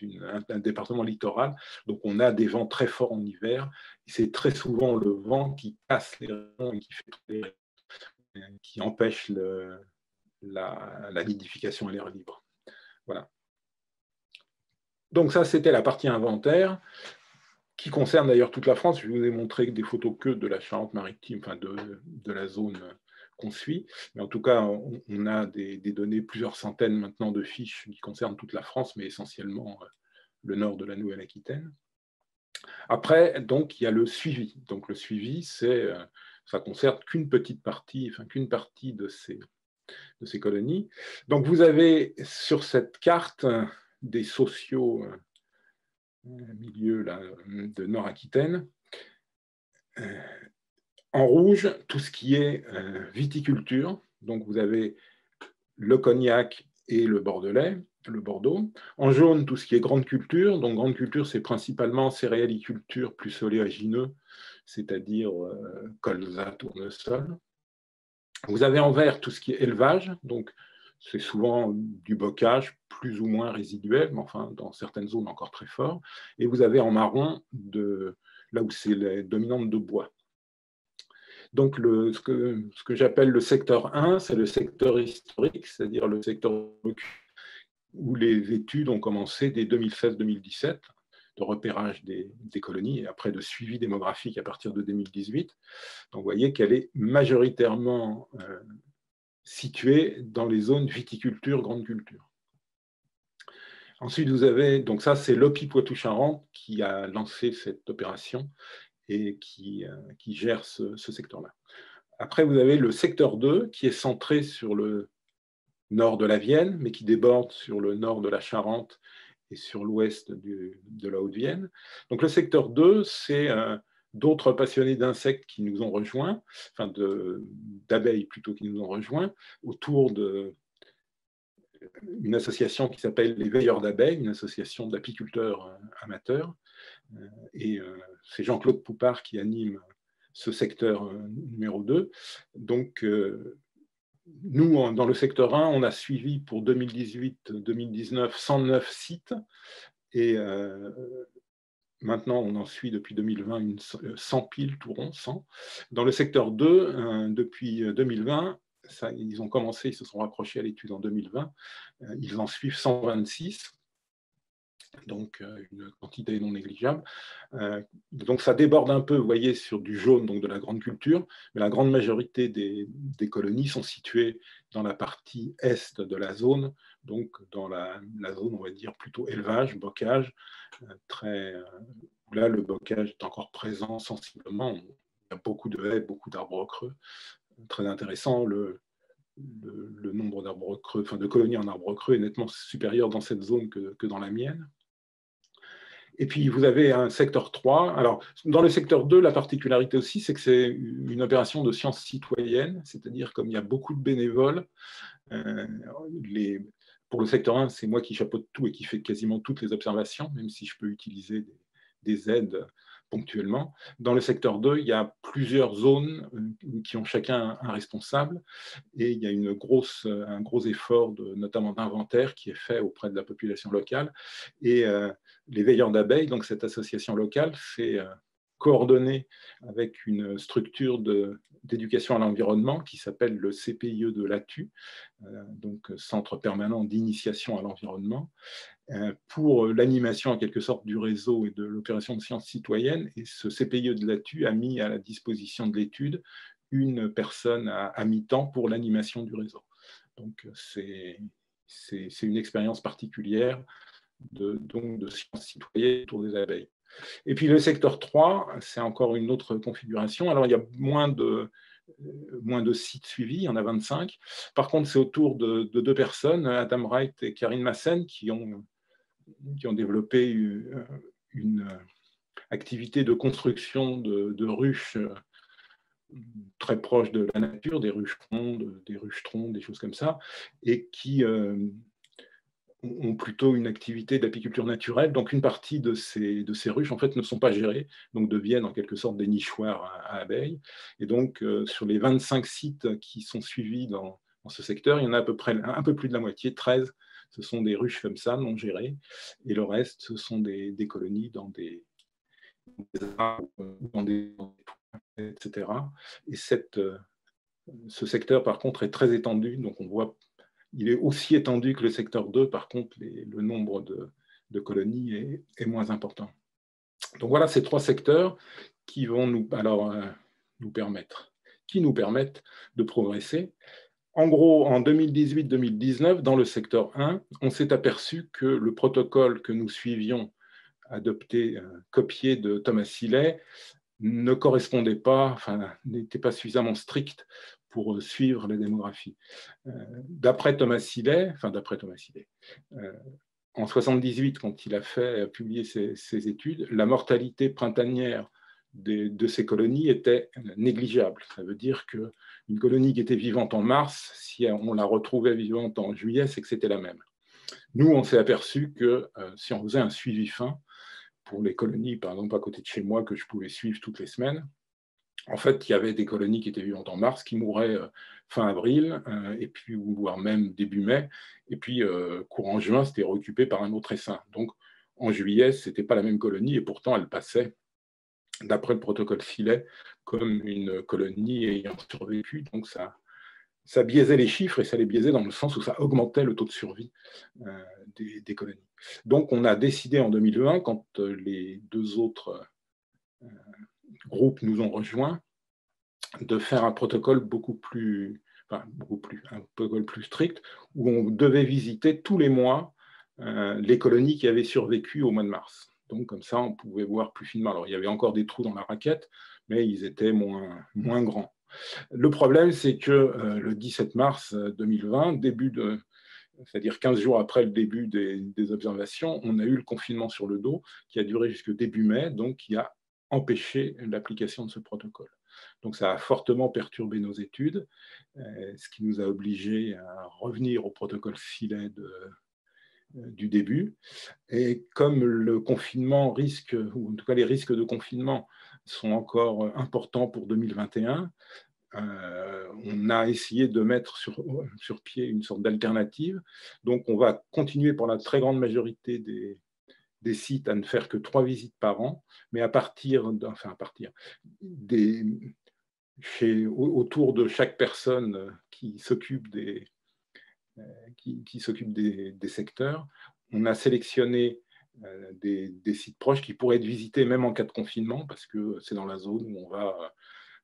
un, département littoral, donc on a des vents très forts en hiver. C'est très souvent le vent qui casse les rayons qui, empêche la, nidification à l'air libre. Voilà. Donc ça, c'était la partie inventaire qui concerne d'ailleurs toute la France. Je vous ai montré des photos que de la Charente-Maritime, enfin de, la zone qu'on suit. Mais en tout cas, on, a des, données, plusieurs centaines maintenant de fiches qui concernent toute la France, mais essentiellement euh, le nord de la Nouvelle-Aquitaine. Après, donc, il y a le suivi. Donc, le suivi, c'est, euh, ça concerne qu'une petite partie, enfin, qu'une partie de ces, colonies. Donc, vous avez sur cette carte des sociaux milieu là, de Nord-Aquitaine. En rouge, tout ce qui est euh, viticulture. Donc, vous avez le cognac et le bordelais, le Bordeaux. En jaune, tout ce qui est grande culture. Donc, grande culture, c'est principalement céréaliculture plus oléagineux, c'est-à-dire euh, colza, tournesol. Vous avez en vert tout ce qui est élevage, donc c'est souvent du bocage plus ou moins résiduel, mais enfin dans certaines zones encore très fort. Et vous avez en marron de, là où c'est les dominantes de bois. Donc le, ce que, ce que j'appelle le secteur 1, c'est le secteur historique, c'est-à-dire le secteur où les études ont commencé dès 2016-2017 de repérage des, colonies et après de suivi démographique à partir de 2018. Donc vous voyez qu'elle est majoritairement euh, situés dans les zones viticulture, grande culture. Ensuite, vous avez, donc ça c'est l'OPI Poitou-Charentes qui a lancé cette opération et qui, euh, qui gère ce, secteur-là. Après, vous avez le secteur 2 qui est centré sur le nord de la Vienne, mais qui déborde sur le nord de la Charente et sur l'ouest de la Haute-Vienne. Donc le secteur 2, c'est euh, d'autres passionnés d'insectes qui nous ont rejoints, enfin d'abeilles plutôt qui nous ont rejoints, autour de une association qui s'appelle les Veilleurs d'abeilles, une association d'apiculteurs euh, amateurs. Euh, et euh, c'est Jean-Claude Poupard qui anime ce secteur numéro 2. Donc, nous, dans le secteur 1, on a suivi pour 2018-2019 109 sites et Maintenant, on en suit depuis 2020 une 100 piles, tout rond, 100. Dans le secteur 2, euh, depuis 2020, ils ont commencé, ils se sont rapprochés à l'étude en 2020, euh, ils en suivent 126 donc euh, une quantité non négligeable. donc ça déborde un peu, vous voyez, sur du jaune, donc de la grande culture, mais la grande majorité des, colonies sont situées dans la partie est de la zone, donc dans la, zone, on va dire, plutôt élevage, bocage, euh, euh, là, le bocage est encore présent sensiblement. Il y a beaucoup de haies, beaucoup d'arbres creux, très intéressant. Le, nombre de colonies en arbres creux est nettement supérieur dans cette zone que, dans la mienne. Et puis vous avez un secteur 3. Alors, dans le secteur 2, la particularité aussi, c'est que c'est une opération de science citoyenne, c'est-à-dire comme il y a beaucoup de bénévoles, euh, pour le secteur 1, c'est moi qui chapeaute tout et qui fait quasiment toutes les observations, même si je peux utiliser des aides ponctuellement. Dans le secteur 2, il y a plusieurs zones euh, qui ont chacun un responsable et il y a une grosse, un gros effort, de, notamment d'inventaire, qui est fait auprès de la population locale. Et euh, les veilleurs d'abeilles, donc cette association locale, fait coordonné avec une structure d'éducation à l'environnement qui s'appelle le CPIE de l'ATU, euh, donc Centre permanent d'initiation à l'environnement, euh, pour l'animation en quelque sorte du réseau et de l'opération de sciences citoyennes. Et ce CPIE de l'ATU a mis à la disposition de l'étude une personne à, mi-temps pour l'animation du réseau. Donc c'est une expérience particulière de, donc, de sciences citoyennes autour des abeilles. Et puis le secteur 3, c'est encore une autre configuration. Alors il y a moins de, euh, moins de sites suivis, il y en a 25. Par contre, c'est autour de, deux personnes, Adam Wright et Karine Massen, qui ont, qui ont développé euh, une, activité de construction de, ruches euh, très proches de la nature, des rucherons, des ruchetrons, des choses comme ça, et qui, ont plutôt une activité d'apiculture naturelle. Donc, une partie de ces, de ces ruches, en fait, ne sont pas gérées, donc deviennent en quelque sorte des nichoirs à, abeilles. Et donc, euh, sur les 25 sites qui sont suivis dans, ce secteur, il y en a à peu près un peu plus de la moitié, 13, ce sont des ruches comme ça, non gérées. Et le reste, ce sont des, colonies dans des, dans des, etc. Et cette, euh, ce secteur, par contre, est très étendu, donc on voit il est aussi étendu que le secteur 2, par contre, le nombre de, colonies est, moins important. Donc voilà ces trois secteurs qui vont nous, alors, euh, nous permettre, qui nous permettent de progresser. En gros, en 2018-2019, dans le secteur 1, on s'est aperçu que le protocole que nous suivions, adopté, euh, copié de Thomas Sillet, ne correspondait pas, enfin, n'était pas suffisamment strict pour euh, suivre la démographie. Euh, d'après Thomas Sillet, enfin d'après Thomas Sillet, euh, en 78, quand il a fait publier ses, études, la mortalité printanière de ces colonies était négligeable. Ça veut dire qu'une colonie qui était vivante en mars, si on la retrouvait vivante en juillet, c'est que c'était la même. Nous, on s'est aperçu que si on faisait un suivi fin pour les colonies, par exemple à côté de chez moi, que je pouvais suivre toutes les semaines, en fait, il y avait des colonies qui étaient vivantes en mars, qui mouraient euh, fin avril, euh, et puis, voire même début mai, et puis euh, courant juin, c'était réoccupé par un autre essaim. Donc, en juillet, ce n'était pas la même colonie, et pourtant, elle passait, d'après le protocole filet, comme une colonie ayant survécu. Donc, ça, ça biaisait les chiffres, et ça les biaisait dans le sens où ça augmentait le taux de survie des, des, colonies. Donc, on a décidé en 2020, quand les deux autres groupes nous ont rejoints, de faire un protocole beaucoup plus, enfin, beaucoup plus, un protocole plus strict, où on devait visiter tous les mois euh, les colonies qui avaient survécu au mois de mars. Donc comme ça, on pouvait voir plus finement. Alors il y avait encore des trous dans la raquette, mais ils étaient moins, moins grands. Le problème, c'est que euh, le 17 mars 2020, début de, c'est-à-dire 15 jours après le début des, des, observations, on a eu le confinement sur le dos qui a duré jusqu'au début mai, donc qui a empêcher l'application de ce protocole. Donc ça a fortement perturbé nos études, euh, ce qui nous a obligés à revenir au protocole filet de, euh, du début. Et comme le confinement risque, ou en tout cas les risques de confinement sont encore importants pour 2021, euh, on a essayé de mettre sur, sur pied une sorte d'alternative. Donc on va continuer pour la très grande majorité des, des sites à ne faire que trois visites par an, mais à partir, enfin à partir des, chez, autour de chaque personne euh, qui s'occupe des, euh, qui, des, secteurs, on a sélectionné euh, des, sites proches qui pourraient être visités même en cas de confinement, parce que c'est dans la zone où on va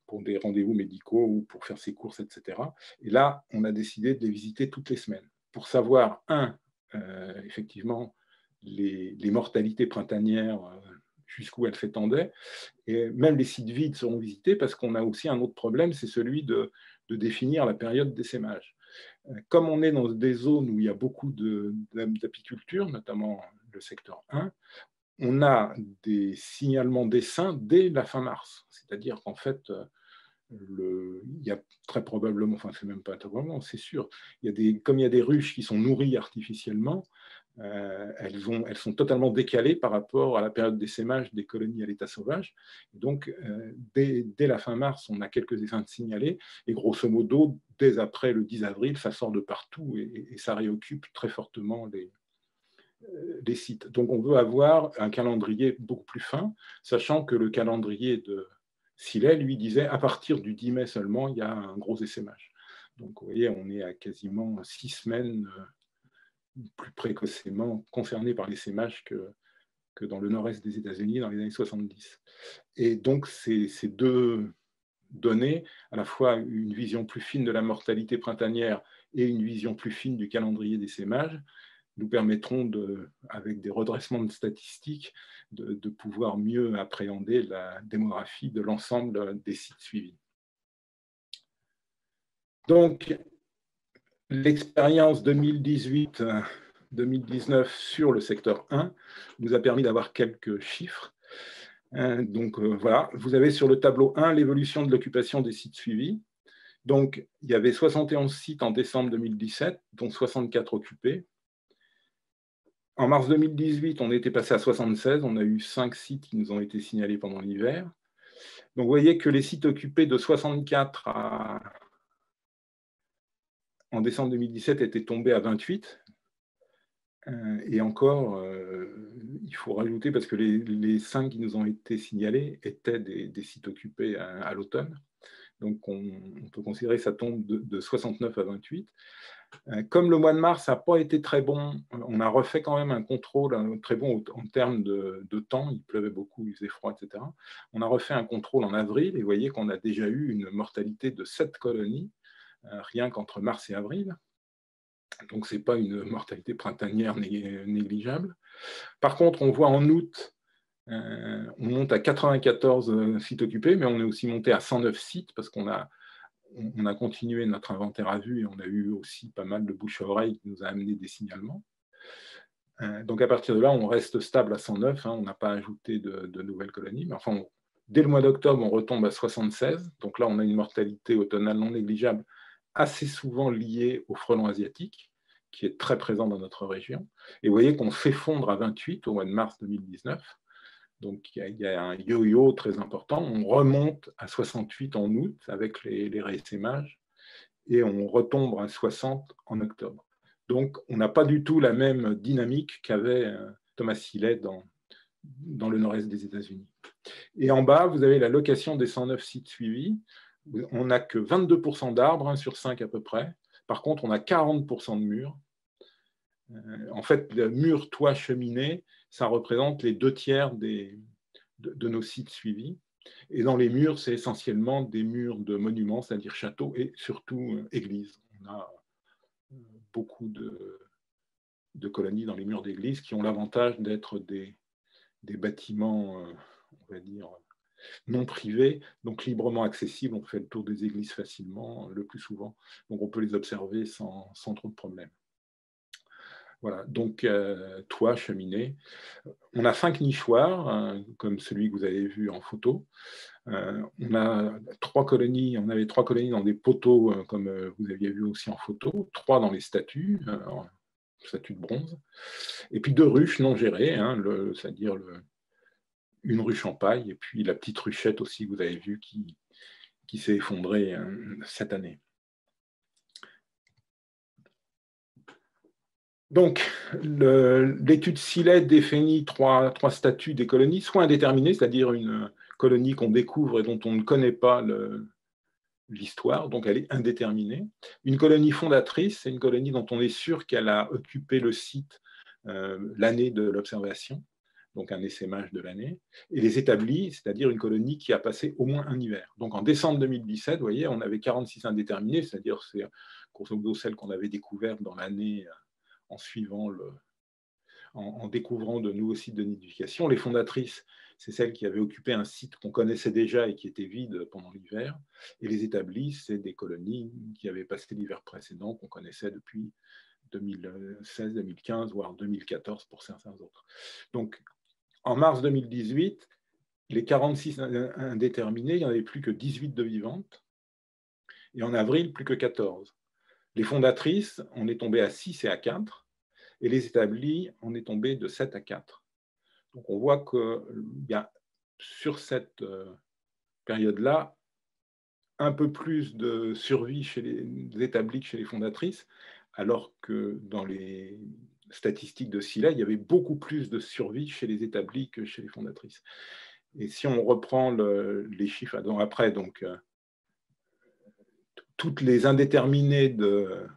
pour des rendez-vous médicaux ou pour faire ses courses, etc. Et là, on a décidé de les visiter toutes les semaines pour savoir, un, effectivement, les, mortalités printanières euh, jusqu'où elles s'étendaient. Et même les sites vides seront visités parce qu'on a aussi un autre problème, c'est celui de, définir la période d'essaimage. Comme on est dans des zones où il y a beaucoup d'apiculture, notamment le secteur 1, on a des signalements d'essaims dès la fin mars. C'est-à-dire qu'en fait, le, il y a très probablement, enfin c'est même pas probablement, c'est sûr, il y a des, comme il y a des ruches qui sont nourries artificiellement, euh, elles, ont, elles, sont totalement décalées par rapport à la période d'essaimage des colonies à l'état sauvage. Donc, euh, dès, la fin mars, on a quelques essaims signalés, et grosso modo, dès après le 10 avril, ça sort de partout et, ça réoccupe très fortement les, euh, les sites. Donc, on veut avoir un calendrier beaucoup plus fin, sachant que le calendrier de Silet, lui, disait à partir du 10 mai seulement, il y a un gros essaimage. Donc, vous voyez, on est à quasiment six semaines plus précocement concernés par les sémages que, dans le nord-est des États-Unis dans les années 70. Et donc, ces, ces, deux données, à la fois une vision plus fine de la mortalité printanière et une vision plus fine du calendrier des sémages, nous permettront, de, avec des redressements de statistiques, de, de pouvoir mieux appréhender la démographie de l'ensemble des sites suivis. Donc, L'expérience 2018-2019 sur le secteur 1 nous a permis d'avoir quelques chiffres. Euh, donc euh, voilà, vous avez sur le tableau 1 l'évolution de l'occupation des sites suivis. Donc il y avait 71 sites en décembre 2017, dont 64 occupés. En mars 2018, on était passé à 76, on a eu 5 sites qui nous ont été signalés pendant l'hiver. Donc vous voyez que les sites occupés de 64 à en décembre 2017 était tombé à 28. Euh, et encore, euh, il faut rajouter, parce que les, cinq qui nous ont été signalés étaient des, sites occupés à, l'automne. Donc on, peut considérer que ça tombe de, 69 à 28. Euh, comme le mois de mars n'a pas été très bon, on a refait quand même un contrôle très bon en termes de, de, temps. Il pleuvait beaucoup, il faisait froid, etc. On a refait un contrôle en avril et vous voyez qu'on a déjà eu une mortalité de 7 colonies rien qu'entre mars et avril. Donc, ce n'est pas une mortalité printanière négligeable. Par contre, on voit en août, euh, on monte à 94 euh, sites occupés, mais on est aussi monté à 109 sites parce qu'on a, on a continué notre inventaire à vue et on a eu aussi pas mal de bouche à oreille qui nous a amené des signalements. donc à partir de là, on reste stable à 109, hein, on n'a pas ajouté de, nouvelles colonies, mais enfin, dès le mois d'octobre, on retombe à 76, donc là, on a une mortalité automnale non négligeable assez souvent lié au frelon asiatique, qui est très présent dans notre région. Et vous voyez qu'on s'effondre à 28 au mois de mars 2019. Donc il y, a, un yo-yo très important. On remonte à 68 en août avec les, les et on retombe à 60 en octobre. Donc on n'a pas du tout la même dynamique qu'avait euh, Thomas Sillet dans, dans le nord-est des États-Unis. Et en bas, vous avez la location des 109 sites suivis on n'a que 22% d'arbres, 1 sur 5 à peu près. Par contre, on a 40% de murs. Euh, en fait, mur, toit, cheminée, ça représente les deux tiers de, nos sites suivis. Et dans les murs, c'est essentiellement des murs de monuments, c'est-à-dire châteaux et surtout euh, églises. On a euh, beaucoup de, colonies dans les murs d'églises qui ont l'avantage d'être des, des, bâtiments, on va dire, non privés, donc librement accessibles. On fait le tour des églises facilement, le plus souvent. Donc on peut les observer sans, trop de problèmes. Voilà, donc euh, toit, cheminée. On a cinq nichoirs, hein, comme celui que vous avez vu en photo. Euh, on a trois colonies, on avait trois colonies dans des poteaux, euh, comme vous aviez vu aussi en photo, trois dans les statues, statues de bronze, et puis deux ruches non gérées, hein, c'est-à-dire le, une ruche en et puis la petite ruchette aussi, vous avez vu, qui, s'est effondrée euh, cette année. Donc, l'étude Silet définit trois, trois statuts des colonies, soit indéterminées, c'est-à-dire une colonie qu'on découvre et dont on ne connaît pas l'histoire, donc elle est indéterminée. Une colonie fondatrice, c'est une colonie dont on est sûr qu'elle a occupé le site euh, l'année de l'observation donc un essaimage de l'année, et les établis, c'est-à-dire une colonie qui a passé au moins un hiver. Donc en décembre 2017, vous voyez, on avait 46 indéterminés, c'est-à-dire c'est grosso modo celles qu'on avait découvertes dans l'année euh, en suivant le, en, découvrant de nouveaux sites de nidification. Les fondatrices, c'est celles qui avaient occupé un site qu'on connaissait déjà et qui était vide pendant l'hiver. Et les établis, c'est des colonies qui avaient passé l'hiver précédent, qu'on connaissait depuis 2016, 2015, voire 2014 pour certains autres. Donc, en mars 2018, les 46 indéterminés, il n'y en avait plus que 18 de vivantes. Et en avril, plus que 14. Les fondatrices, on est tombé à 6 et à 4. Et les établis, on est tombé de 7 à 4. Donc on voit y a sur cette euh, période-là un peu plus de survie chez les établis que chez les fondatrices, alors que dans les statistiques de SILA, il y avait beaucoup plus de survie chez les établis que chez les fondatrices. Et si on reprend les chiffres après, donc euh, toutes les indéterminées de,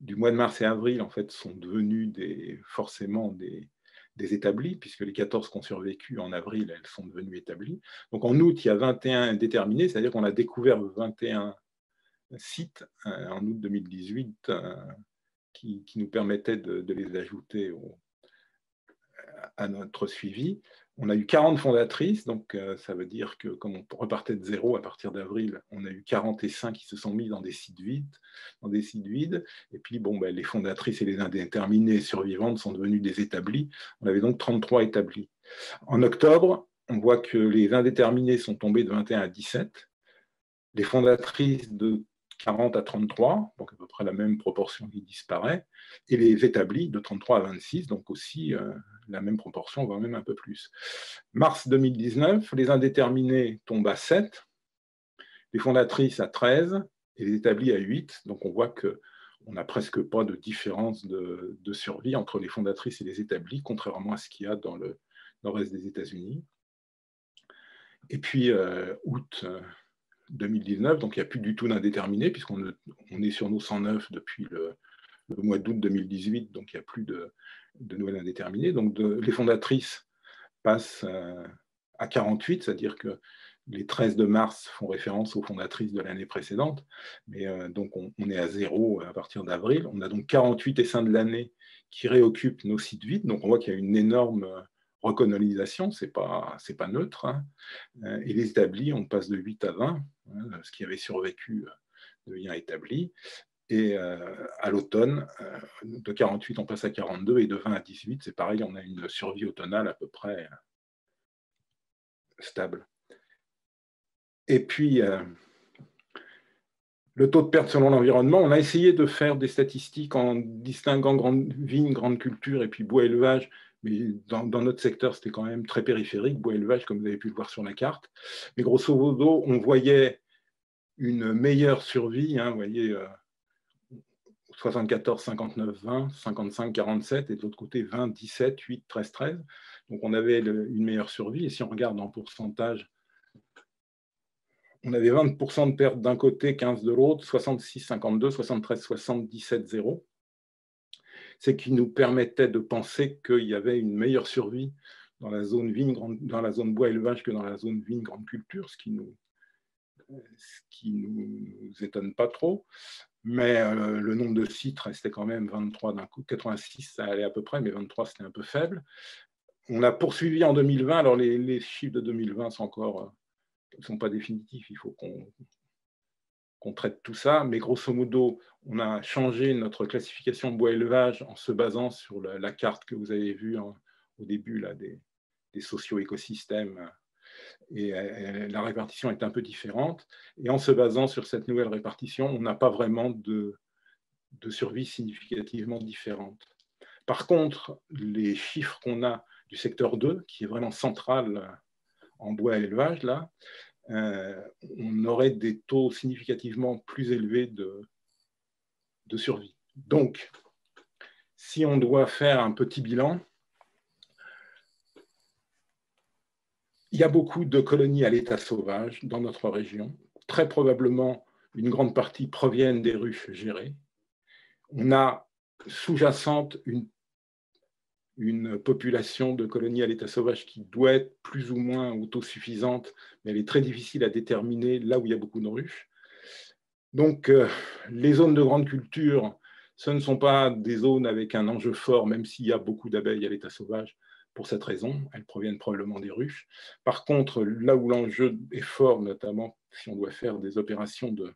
du mois de mars et avril en fait sont devenues des, forcément des, établis, puisque les 14 qui ont survécu en avril, elles sont devenues établies. Donc en août, il y a 21 déterminés, c'est-à-dire qu'on a découvert 21 sites euh, en août 2018 euh, qui, nous permettaient de, les ajouter à notre suivi. On a eu 40 fondatrices, donc euh, ça veut dire que comme on repartait de zéro à partir d'avril, on a eu 45 qui se sont mis dans des sites vides, dans des sites vides. Et puis bon, ben, les fondatrices et les indéterminées survivantes sont devenues des établis. On avait donc 33 établis. En octobre, on voit que les indéterminés sont tombés de 21 à 17, les fondatrices de 40 à 33, donc à peu près la même proportion qui disparaît, et les établis de 33 à 26, donc aussi euh, la même proportion, voire même un peu plus. Mars 2019, les indéterminés tombent à 7, les fondatrices à 13 et les établis à 8. Donc on voit qu'on n'a presque pas de différence de, survie entre les fondatrices et les établis, contrairement à ce qu'il y a dans le nord-est des États-Unis. Et puis, euh, août 2019, euh, donc il n'y a plus du tout d'indéterminé, puisqu'on est sur nos 109 depuis le, mois d'août 2018, donc il n'y a plus de, de nouvelles indéterminées. Donc les fondatrices passent euh, à 48, c'est-à-dire que les 13 de mars font référence aux fondatrices de l'année précédente, mais euh, donc on, est à zéro à partir d'avril. On a donc 48 essaims de l'année qui réoccupent nos sites vides, donc on voit qu'il y a une énorme recolonisation, ce n'est pas, pas neutre. Hein. Euh, et les établis, on passe de 8 à 20, hein, ce qui avait survécu devient établi. Et euh, à l'automne, euh, de 48, on passe à 42 et de 20 à 18, c'est pareil, on a une survie automnale à peu près euh, stable. Et puis, le taux de perte selon l'environnement, on a essayé de faire des statistiques en distinguant grande vigne, grande culture et puis bois élevage, mais dans, notre secteur, c'était quand même très périphérique, bois élevage, comme vous avez pu le voir sur la carte. Mais grosso modo, on voyait une meilleure survie, hein, vous voyez, 74, 59, 20, 55, 47, et de l'autre côté 20, 17, 8, 13, 13. Donc on avait une meilleure survie. Et si on regarde en pourcentage, on avait 20% de perte d'un côté, 15 de l'autre, 66, 52, 73, 77, 0. C'est qui nous permettait de penser qu'il y avait une meilleure survie dans la zone vigne, dans la zone bois élevage que dans la zone vigne grande culture, ce qui nous, ce qui nous étonne pas trop mais euh, le nombre de sites restait quand même 23 d'un coup. 86, ça allait à peu près, mais 23, c'était un peu faible. On a poursuivi en 2020. Alors, les, chiffres de 2020 sont encore ne euh, sont pas définitifs. Il faut qu'on traite tout ça. Mais grosso modo, on a changé notre classification bois élevage en se basant sur la, carte que vous avez vue au début là, des, des socio-écosystèmes et euh, la répartition est un peu différente. Et en se basant sur cette nouvelle répartition, on n'a pas vraiment de, survie significativement différente. Par contre, les chiffres qu'on a du secteur 2, qui est vraiment central en bois élevage, là, on aurait des taux significativement plus élevés de, de survie. Donc, si on doit faire un petit bilan, Il y a beaucoup de colonies à l'état sauvage dans notre région. Très probablement, une grande partie proviennent des ruches gérées. On a sous-jacente une, une population de colonies à l'état sauvage qui doit être plus ou moins autosuffisante, mais elle est très difficile à déterminer là où il y a beaucoup de ruches. Donc, euh, les zones de grande culture, ce ne sont pas des zones avec un enjeu fort, même s'il y a beaucoup d'abeilles à l'état sauvage, pour cette raison. Elles proviennent probablement des ruches. Par contre, là où l'enjeu est fort, notamment si on doit faire des opérations de,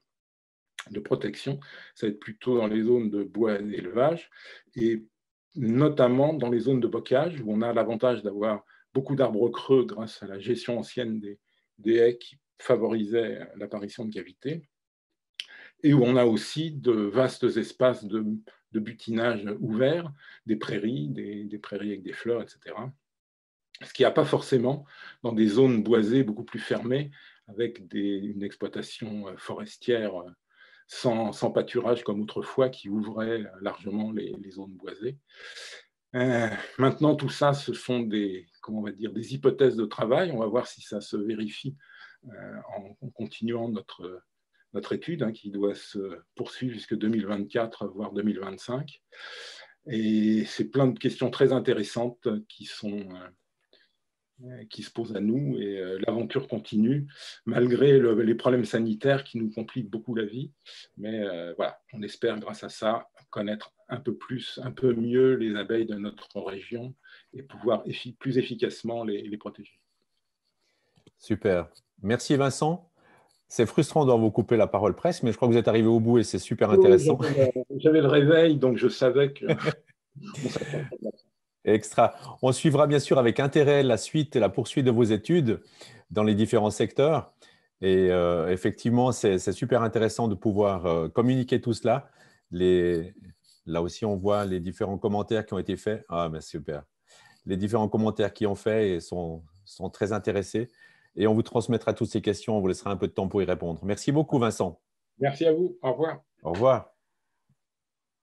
de protection, ça va être plutôt dans les zones de bois d'élevage et notamment dans les zones de bocage où on a l'avantage d'avoir beaucoup d'arbres creux grâce à la gestion ancienne des, haies qui favorisaient l'apparition de cavités et où on a aussi de vastes espaces de, butinage ouverts, des prairies, des, prairies avec des fleurs, etc. Ce qu'il n'y a pas forcément dans des zones boisées beaucoup plus fermées, avec une exploitation forestière sans, pâturage comme autrefois, qui ouvrait largement les, zones boisées. Euh, maintenant, tout ça, ce sont des, comment on va dire, des hypothèses de travail. On va voir si ça se vérifie euh, en, continuant notre, notre étude hein, qui doit se poursuivre jusqu'en 2024, voire 2025. Et c'est plein de questions très intéressantes qui, sont, euh, qui se posent à nous et euh, l'aventure continue malgré les problèmes sanitaires qui nous compliquent beaucoup la vie. Mais euh, voilà, on espère grâce à ça connaître un peu plus, un peu mieux les abeilles de notre région et pouvoir plus efficacement les, les protéger. Super. Merci Vincent. C'est frustrant de vous couper la parole presque, mais je crois que vous êtes arrivé au bout et c'est super intéressant. J'avais le réveil, donc je savais que. Extra. On suivra bien sûr avec intérêt la suite et la poursuite de vos études dans les différents secteurs. Et euh, effectivement, c'est super intéressant de pouvoir euh, communiquer tout cela. Les... Là aussi, on voit les différents commentaires qui ont été faits. Ah, mais super. Les différents commentaires qui ont fait et sont, sont très intéressés et on vous transmettra toutes ces questions. On vous laissera un peu de temps pour y répondre. Merci beaucoup, Vincent. Merci à vous. Au revoir. Au revoir.